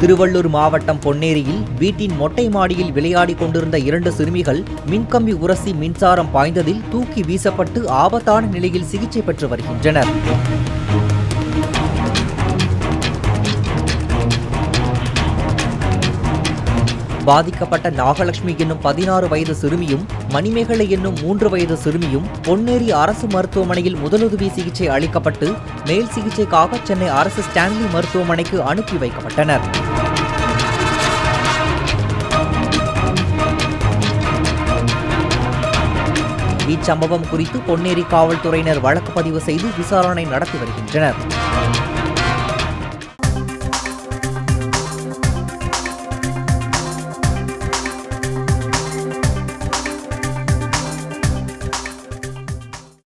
திருவள்ளூர் மாவட்டம் பொன்னேரியில் வீட்டின் மொட்டை மாடியில் விளையாடிக் கொண்டிருந்த இரண்டு சிறுமிகள் மின்கம்பி உரசி மின்சாரம் பாய்ந்ததில் தூக்கி வீசப்பட்டு ஆபத்தான நிலையில் சிகிச்சை பெற்று வருகின்றனர். பாதிக்கப்பட்ட நாகலட்சுமி என்னும் பதினாறு வயது சிறுமியும் மணிமேகலை என்னும் மூன்று வயது சிறுமியும் பொன்னேரி அரசு மருத்துவமனையில் முதலுதவி சிகிச்சை அளிக்கப்பட்டு மேல் சிகிச்சைக்காக சென்னை அரசு ஸ்டான்லி மருத்துவமனைக்கு அனுப்பி வைக்கப்பட்டனர். இச்சம்பவம் குறித்து பொன்னேரி காவல்துறையினர் வழக்கு பதிவு செய்து விசாரணை நடத்தி வருகின்றனர்.